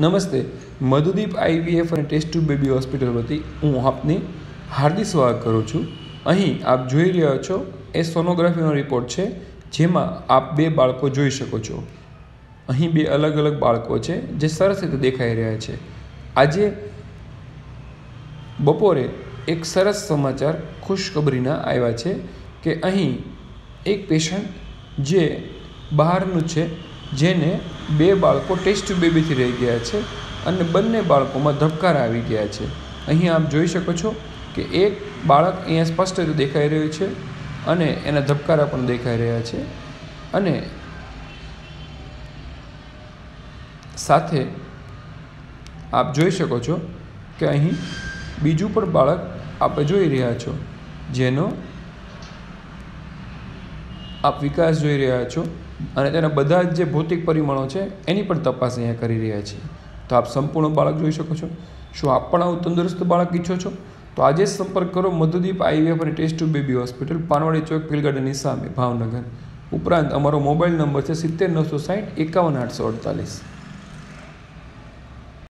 નમસ્તે, મધુદીપ આઈવીએફ અને test tube baby hospital વતી હું આપની હાર્દિક સ્વાગત કરું છું. અહીં આપ જોઈ રહ્યા છો, એ સોનોગ્રાફીનો રિપોર્ટ છે, જેમાં આપ બે બાળકો જોઈ શકો છો. અહીં બે અલગ અલગ બાળકો છે, જે સરસ રીતે દેખાઈ રહ્યા છે. આજે બપોરે એક સરસ સમાચાર ખુશખબરીના આવ્યા છે કે અહીં એક પેશન્ટ જે બહારનું છે જેને બે બાળકો ટેસ્ટ બેબીથી રહી ગયા છે અને બંને બાળકોમાં ધબકારા આવી ગયા છે. અહીં આપ જોઈ શકો છો કે એક બાળક અહીંયા સ્પષ્ટ રીતે દેખાઈ રહ્યું છે અને એના ધબકારા પણ દેખાઈ રહ્યા છે અને સાથે આપ જોઈ શકો છો કે અહીં બીજું પણ બાળક આપણે જોઈ રહ્યા છો, જેનો આપ વિકાસ જોઈ રહ્યા છો. અને તેના બધા જ જે ભૌતિક પરિમાણો છે, એની પણ તપાસ અહીંયા કરી રહ્યા છીએ તો આપ સંપૂર્ણ બાળક જોઈ શકો છો. શું આપ પણ આવું તંદુરસ્ત બાળક ઈચ્છો છો? તો આજે જ સંપર્ક કરો મધુદીપ આઈવીએફ અને test tube baby hospital, Panwadi Chowk pill સામે, ભાવનગર. ઉપરાંત અમારો મોબાઈલ નંબર છે સિત્તેર નવસો સાઠ એકાવન આઠસો અડતાલીસ.